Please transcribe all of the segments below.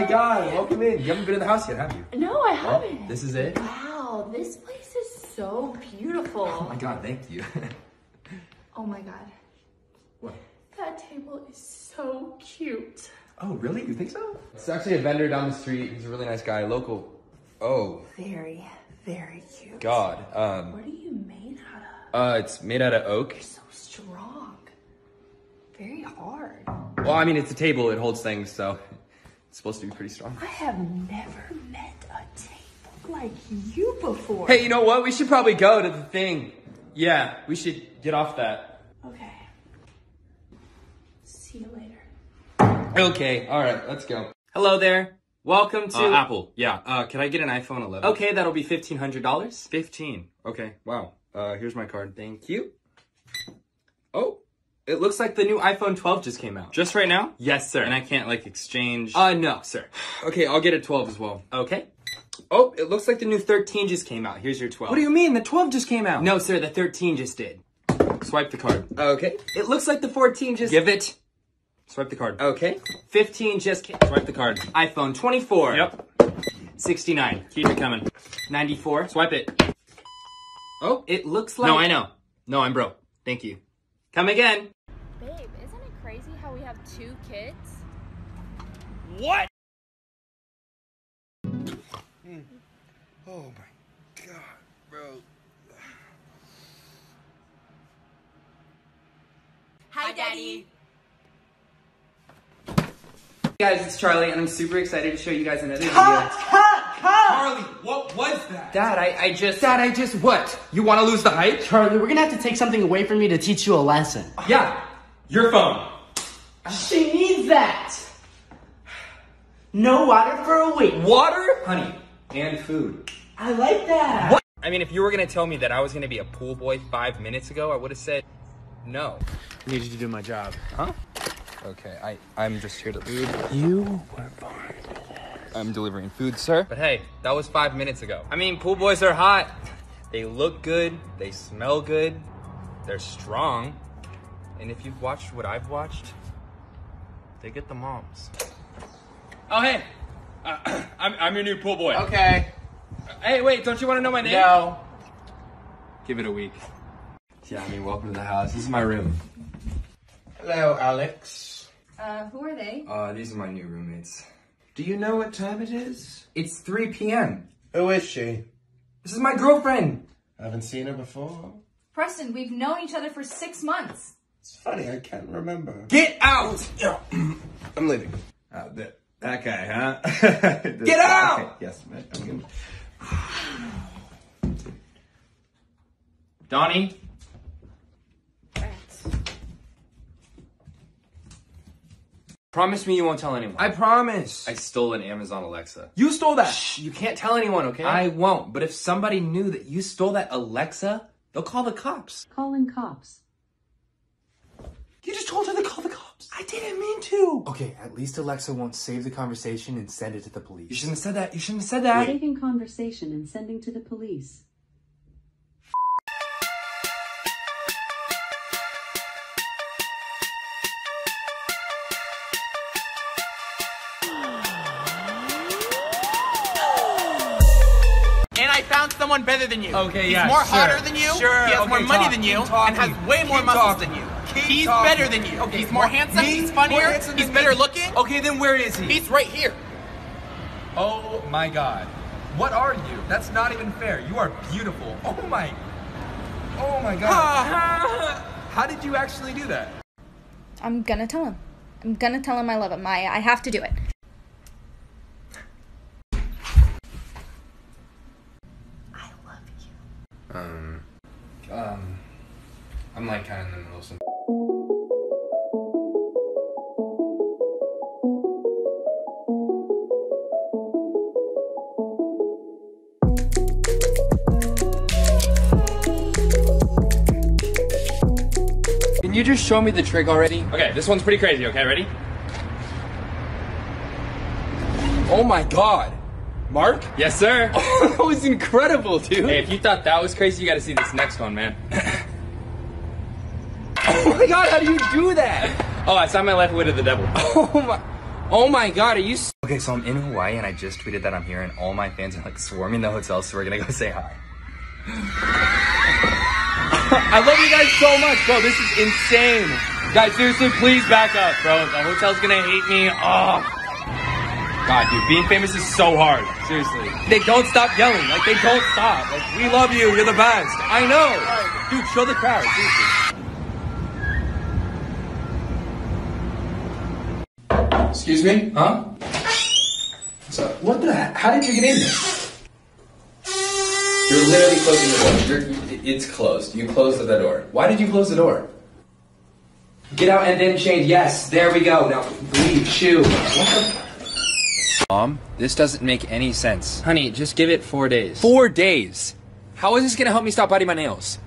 my god, welcome in. You haven't been in the house yet, have you? No, I haven't. This is it? Wow, this place is so beautiful. Oh my god, thank you. Oh my god. what? That table is so cute. Oh, really? You think so? It's actually a vendor down the street. He's a really nice guy, local. Oh, Very, very cute. god. Um, What are you made out of? uh, it's made out of oak. It's so strong. Very hard. Well, I mean, it's a table. It holds things, so it's supposed to be pretty strong. I have never met a table like you before. Hey, you know what? We should probably go to the thing. Yeah, we should get off that. Okay. See you later. Okay, all right, let's go. Hello there. Welcome to Uh, Apple, yeah. Uh, can I get an iPhone 11? Okay, that'll be fifteen hundred dollars. 15. Okay, wow. Uh, here's my card. Thank you. Oh, it looks like the new iPhone 12 just came out. Just right now? Yes, sir. And I can't, like, exchange. uh, no, sir. okay, I'll get a 12 as well. Okay. Oh, it looks like the new 13 just came out. Here's your 12. What do you mean? The 12 just came out. No, sir, the 13 just did. Swipe the card. Okay. It looks like the 14 just. Give it. Swipe the card. Okay. 15 just came. Swipe the card. iPhone 24. Yep. 69. Keep it coming. 94. Swipe it. Oh, it looks like. No, I know. No, I'm broke. Thank you. Come again. Babe, isn't it crazy how we have two kids? What? Hmm. Oh my god, bro. Hi, Daddy. Guys, it's Charlie, and I'm super excited to show you guys another video. Cut, cut. Charlie, what was that? Dad, I, I just. Dad, I just what? You want to lose the height? Charlie, we're gonna have to take something away from you to teach you a lesson. Yeah. Your phone. She needs that! No water for a week. Water, honey, and food. I like that. What? I mean, if you were gonna tell me that I was gonna be a pool boy five minutes ago, I would have said no. I need you to do my job. Huh? Okay, I, I'm just here to food. You were born. I'm delivering food, sir. But hey, that was five minutes ago. I mean, pool boys are hot. They look good. They smell good. They're strong. And if you've watched what I've watched, they get the moms. Oh, hey. Uh, I'm, I'm your new pool boy. Okay. Hey, wait, don't you want to know my name? No. Give it a week. Yeah, I mean, welcome to the house. This is my room. Hello, Alex. Uh, who are they? Uh, these are my new roommates. Do you know what time it is? It's 3 p.m. Who is she? This is my girlfriend. I haven't seen her before. Preston, we've known each other for six months. It's funny, I can't remember. Get out! I'm leaving. Uh, that, that guy, huh? Get out! Okay, Yes, man. I'm gonna... Donnie? Promise me you won't tell anyone. I promise. I stole an Amazon Alexa. you stole that. Shh, you can't tell anyone, okay? I won't. But if somebody knew that you stole that Alexa, they'll call the cops. Calling cops. You just told her to call the cops. I didn't mean to. Okay, at least Alexa won't save the conversation and send it to the police. You shouldn't have said that. You shouldn't have said that. Saving conversation and sending to the police. And I found someone better than you. Okay, He's yeah, more sure. hotter than you. Sure, He has okay, more money talk, than you and has way more muscles talking, than you. Keep he's talking. better than you. Okay, he's more what- handsome. me? He's funnier. More handsome he's than better me? looking. Okay, then where is he? He's right here. Oh my god. What are you? That's not even fair. You are beautiful. Oh my. Oh my god. How did you actually do that? I'm gonna tell him. I'm gonna tell him I love him. I, I have to do it. I love you. Um, um, I'm like kind of in the middle of some. Just show me the trick already? Okay, this one's pretty crazy. Okay, ready? Oh my god. Mark? Yes, sir. that was incredible, dude. Hey, if you thought that was crazy, you got to see this next one, man. Oh my god, how do you do that? Oh, I signed my life away to the devil. Oh my. Oh my god, are you s- Okay, so I'm in Hawaii and I just tweeted that I'm here and all my fans are like swarming the hotel, so we're gonna go say hi. I love you guys so much, bro. This is insane. Guys, seriously, please back up, bro. The hotel's gonna hate me. Oh. God, dude, being famous is so hard. Seriously. They don't stop yelling. Like, they don't stop. Like, we love you. You're the best. I know. Dude, show the crowd. Seriously. Excuse me? Huh? So, what the heck? How did you get in there? You're literally closing the door. You're, it's closed. You closed the door. Why did you close the door? Get out and then change. Yes, there we go. Now leave. Shoo. What the? Mom, this doesn't make any sense. Honey, just give it four days. Four days. How is this gonna help me stop biting my nails?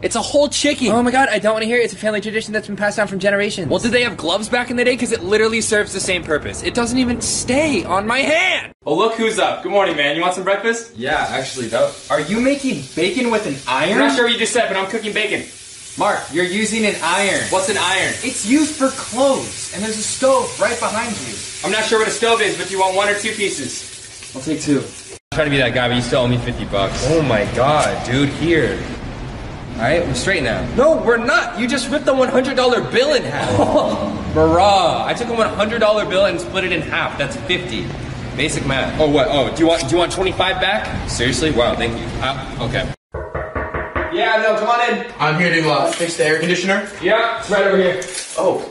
It's a whole chicken. Oh my god, I don't want to hear it. It's a family tradition that's been passed down from generations. Well, did they have gloves back in the day? Because it literally serves the same purpose. It doesn't even stay on my hand. Oh, look who's up. Good morning, man. You want some breakfast? Yeah, actually, though. Are you making bacon with an iron? I'm not sure what you just said, but I'm cooking bacon. Mark, you're using an iron. What's an iron? It's used for clothes, and there's a stove right behind you. I'm not sure what a stove is, but do you want one or two pieces? I'll take two. I'm trying to be that guy, but you still owe me 50 bucks. Oh my god, dude, here. Alright, we're straight now. No, we're not. You just ripped the $100 bill in half. Bruh, I took a $100 bill and split it in half. That's 50. Basic math. Oh, what? Oh, do you want do you want 25 back? Seriously? Wow, thank you. Uh, okay. Yeah, no, come on in. I'm here to uh, fix the air conditioner. Yeah, it's right over here. Oh.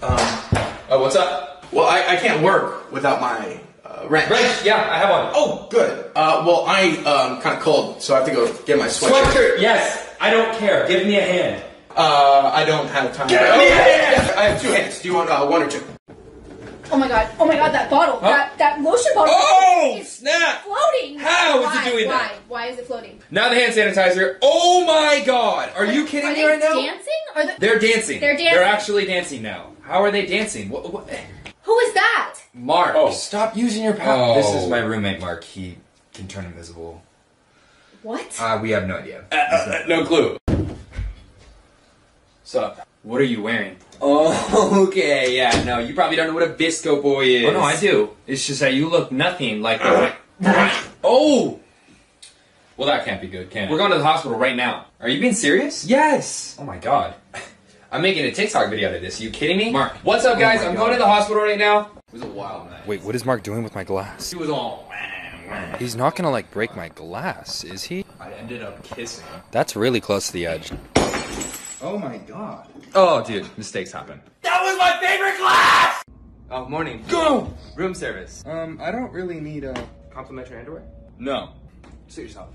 Um. Oh, what's up? Well, I, I can't work without my uh, wrench. Wrench? Yeah, I have one. Oh, good. Uh, well, I um kind of cold, so I have to go get my sweatshirt. Sweatshirt, yes. I don't care. Give me a hand. Uh, I don't have time. Give oh, me a hand! I have two hands. Do you want uh, one or two? Oh my god, oh my god, that bottle, that, that lotion bottle Oh, is snap! floating. How is it Why? doing Why? that? Why is it floating? Now the hand sanitizer. Oh my god! Are you kidding Are me they right now? dancing? Are they, They're dancing. They're dancing. They're actually dancing now. How are they dancing? What, what? who is that? Mark, Oh. stop using your power. Oh. This is my roommate, Mark. He can turn invisible. What? Uh, we have no idea. Uh, no clue. Sup? What are you wearing? Oh, okay, yeah, no, you probably don't know what a VSCO boy is. Oh, no, I do. It's just that you look nothing like. Oh! well, that can't be good, can it? We're going to the hospital right now. Are you being serious? Yes! Oh my god. I'm making a TikTok video out of this. Are you kidding me? Mark. What's up, guys? Oh I'm God. going to the hospital right now. It was a wild night. Wait, what is Mark doing with my glass? He was all. He's not gonna like break my glass, is he? I ended up kissing. That's really close to the edge. Oh my god. Oh, dude, mistakes happen. That was my favorite glass! Oh, morning. Go! Room service. Um, I don't really need a. Complimentary underwear? No. Suit yourself.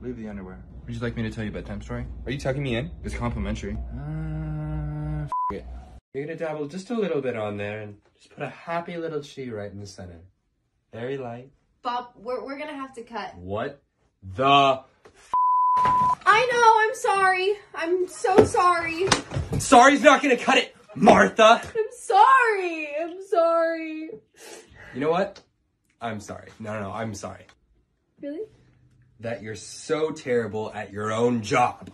Leave the underwear. Would you like me to tell you a bedtime story? Are you tucking me in? It's complimentary. Uh, f- it. You're gonna dabble just a little bit on there and just put a happy little tree right in the center. Very light. Bob, we're, we're gonna have to cut. What the? I know, I'm sorry. I'm so sorry. Sorry's not gonna cut it, Martha! I'm sorry. I'm sorry. You know what? I'm sorry. No, no, no. I'm sorry Really? that you're so terrible at your own job.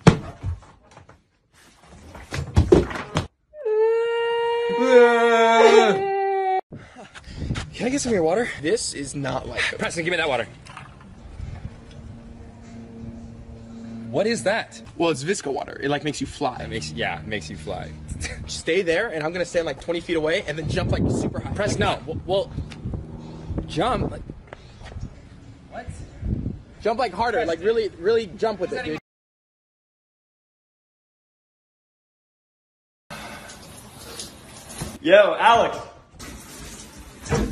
Can I get some of your water? This is not like. Preston, give me that water. What is that? Well, it's VSCO water. It like makes you fly. It makes yeah, it makes you fly. Stay there, and I'm gonna stand like 20 feet away, and then jump like super high. Press no. Well, well jump. Like, What? Jump like harder, like really, really jump with it, dude. Yo, Alex!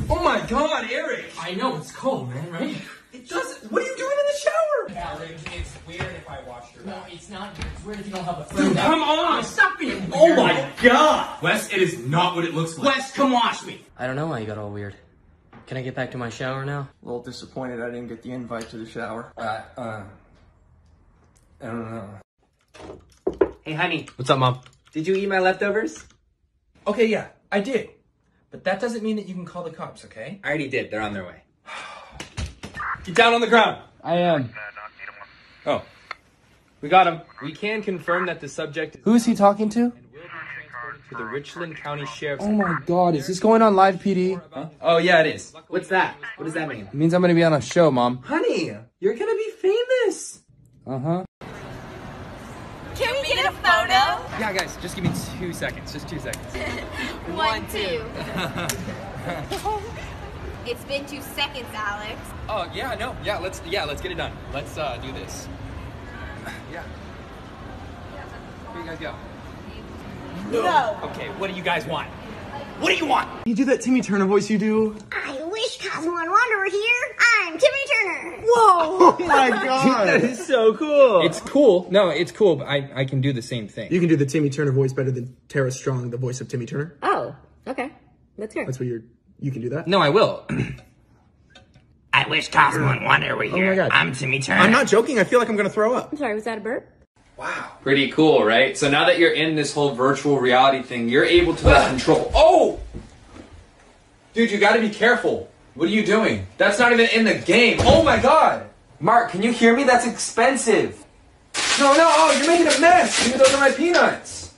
Oh my God, Eric! I know, it's cold, man, right? It doesn't. What are you doing in the shower? Alex, it's weird if I wash your No, it's not. weird. It's weird if you don't have a friend. Dude, friend. come on! Stop being weird. Oh my god! Wes, it is not what it looks like. Wes, come wash me. I don't know why you got all weird. Can I get back to my shower now? A little disappointed I didn't get the invite to the shower. Uh, uh, I don't know. Hey, honey, What's up, Mom? did you eat my leftovers? Okay, yeah, I did. But that doesn't mean that you can call the cops, okay? I already did. They're on their way. Get down on the ground! I am. Oh. We got him. We can confirm that the subject is... Who is he talking to? will be transported for the Richland County Sheriff's. Oh my god, is this going on live PD? Oh yeah, it is. What's that? What does that mean? It means I'm gonna be on a show, mom. Honey, you're gonna be famous. Uh huh. Can we get a photo? Yeah, guys, just give me two seconds. Just two seconds. One, two. it's been two seconds, Alex. oh yeah, no, yeah. Let's yeah, let's get it done. Let's uh, do this. Yeah. Where you guys go? No. Okay, what do you guys want? What do you want? You do that Timmy Turner voice you do? I wish Cosmo and Wanda were here. I'm Timmy Turner. Whoa! Oh my god. that is so cool. It's cool. No, it's cool, but I, I can do the same thing. you can do the Timmy Turner voice better than Tara Strong, the voice of Timmy Turner. Oh, okay. Let's hear. That's what you're. You can do that. No, I will. I wish Cosmo and Wanda were Oh my here. God. I'm Timmy Turner. I'm not joking. I feel like I'm gonna throw up. I'm sorry, was that a burp? Wow. Pretty cool, right? So now that you're in this whole virtual reality thing, you're able to control. Oh! Dude, you gotta be careful. What are you doing? That's not even in the game. Oh my god! Mark, can you hear me? That's expensive. No, no, oh, you're making a mess. Dude, those are my peanuts.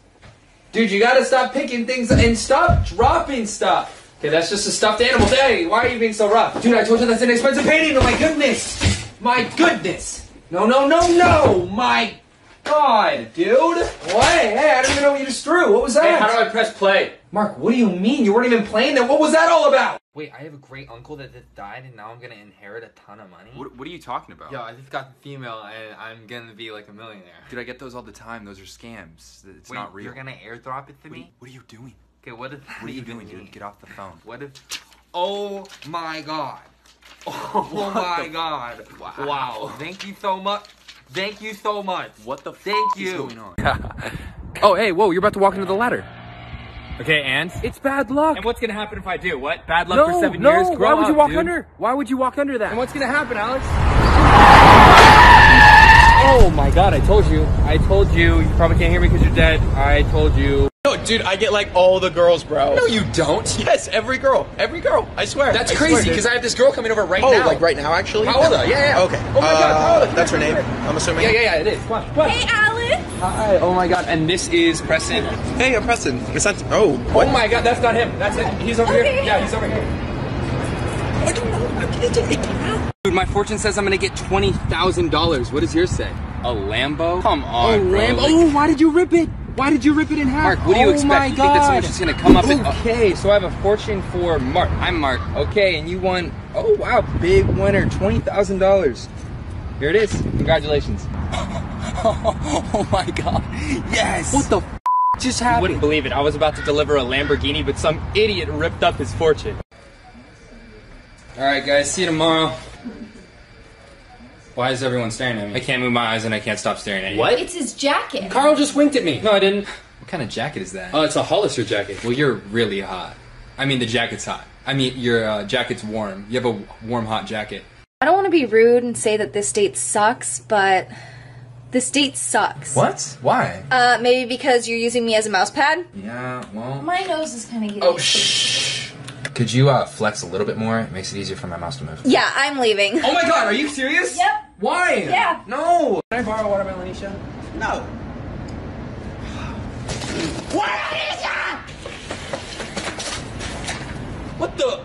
Dude, you gotta stop picking things and stop dropping stuff. Okay, that's just a stuffed animal. Hey, why are you being so rough? Dude, I told you that's an expensive painting. Oh my goodness. My goodness. No, no, no, no. My God, dude. What? Hey, I don't even know what you just threw. What was that? Hey, how do I press play? Mark, what do you mean? You weren't even playing that. What was that all about? Wait, I have a great uncle that just died, and now I'm gonna inherit a ton of money. What, what are you talking about? Yo, I just got the female, and I'm gonna be like a millionaire. Dude, I get those all the time. Those are scams. It's Wait, not real. You're gonna airdrop it to What, me? what are you doing? Okay, what if that What are you doing, mean? dude? Get off the phone. What if? Oh my god! Oh, my god! Wow. wow! Thank you so much. Thank you so much. What the Thank is you. going on? Oh, hey, whoa, you're about to walk into the ladder. Okay, and? It's bad luck. And what's gonna happen if I do? What? Bad luck no, for seven no, years? why would you up, walk dude. under? Why would you walk under that? And what's gonna happen, Alex? Oh my god, I told you. I told you. You probably can't hear me because you're dead. I told you. No, dude, I get like all the girls, bro. No, you don't. Yes, every girl, every girl. I swear. That's I crazy because I have this girl coming over right Oh, now. like right now, actually. How old? Yeah, yeah. Okay. Oh my God, how old are you? Uh, that's her name. I'm assuming. Yeah, yeah, yeah. It is. Come on, come on. Hey, Alex. Hi. Oh my God. And this is Preston. Hey, I'm Preston. It's not. Oh, what? Oh my God, that's not him. That's it. He's over here. Yeah, he's over here. I don't know. I'm gonna it. Dude, my fortune says I'm gonna get twenty thousand dollars. What does yours say? A Lambo? Come on, bro. Lambo. Like- oh, why did you rip it? Why did you rip it in half? Mark, what do you oh expect? My you god. think that someone's just gonna come up and oh. Okay, so I have a fortune for Mark. I'm Mark. Okay, and you won. Oh wow, big winner, twenty thousand dollars. Here it is. Congratulations. oh my god. Yes. What the f- just You happened? wouldn't believe it. I was about to deliver a Lamborghini, but some idiot ripped up his fortune. All right, guys. See you tomorrow. Why is everyone staring at me? I can't move my eyes and I can't stop staring at you. What? It's his jacket. Carl just winked at me. No, I didn't. What kind of jacket is that? Oh, it's a Hollister jacket. Well, you're really hot. I mean, the jacket's hot. I mean, your uh, jacket's warm. You have a warm, hot jacket. I don't want to be rude and say that this date sucks, but this date sucks. What? Why? Uh, maybe because you're using me as a mouse pad? Yeah, well. My nose is kind of getting. Oh, shh. Could you uh, flex a little bit more? It makes it easier for my mouse to move. Yeah, I'm leaving. Oh my god, are you serious? Yep. Why? Yeah. No. Can I borrow watermelon, Anisha? No. What the?